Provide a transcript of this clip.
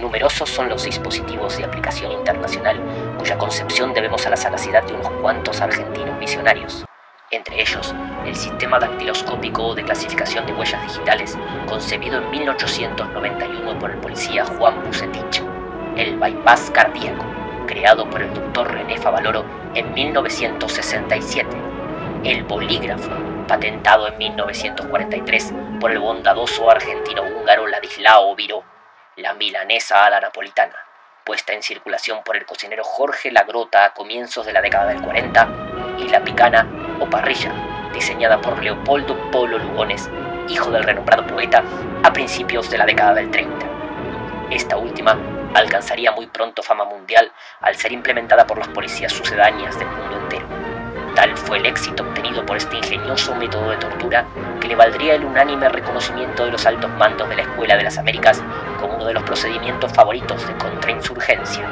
Numerosos son los dispositivos de aplicación internacional cuya concepción debemos a la sagacidad de unos cuantos argentinos visionarios. Entre ellos, el sistema dactiloscópico de clasificación de huellas digitales, concebido en 1891 por el policía Juan Bucetich. El bypass cardíaco, creado por el doctor René Favaloro en 1967. El bolígrafo, patentado en 1943 por el bondadoso argentino húngaro Ladislao Viró la milanesa a la napolitana, puesta en circulación por el cocinero Jorge Lagrota a comienzos de la década del 40, y la picana o parrilla, diseñada por Leopoldo Polo Lugones, hijo del renombrado poeta, a principios de la década del 30. Esta última alcanzaría muy pronto fama mundial al ser implementada por las policías sucedáneas del mundo entero. El éxito obtenido por este ingenioso método de tortura que le valdría el unánime reconocimiento de los altos mandos de la Escuela de las Américas como uno de los procedimientos favoritos de contrainsurgencia.